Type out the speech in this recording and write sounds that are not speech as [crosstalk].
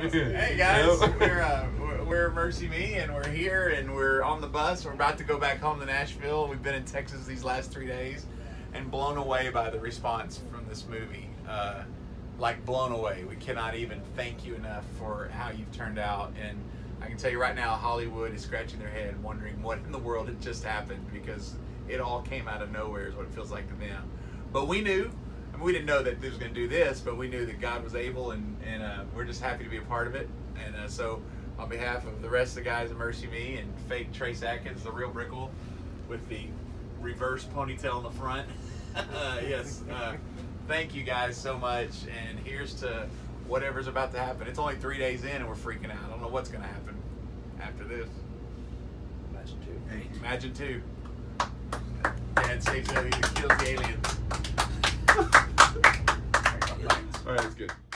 Hey guys, we're uh, we're- we're MercyMe, and we're here, and we're on the bus. We're about to go back home to Nashville. We've been in Texas these last three days, and blown away by the response from this movie. Uh, like blown away. We cannot even thank you enough for how you've turned out. And I can tell you right now, Hollywood is scratching their head, wondering what in the world had just happened because it all came out of nowhere, is what it feels like to them. But we knew. Mean, we didn't know that they was going to do this, but we knew that God was able, and, and uh, we're just happy to be a part of it. And uh, so, on behalf of the rest of the guys at MercyMe and fake Trace Adkins, the real Brickell, with the reverse ponytail in the front, uh, [laughs] yes, uh, thank you guys so much. And here's to whatever's about to happen. It's only three days in, and we're freaking out. I don't know what's going to happen after this. Imagine two. Imagine two. Dad saves he kills the aliens. All right, that's good.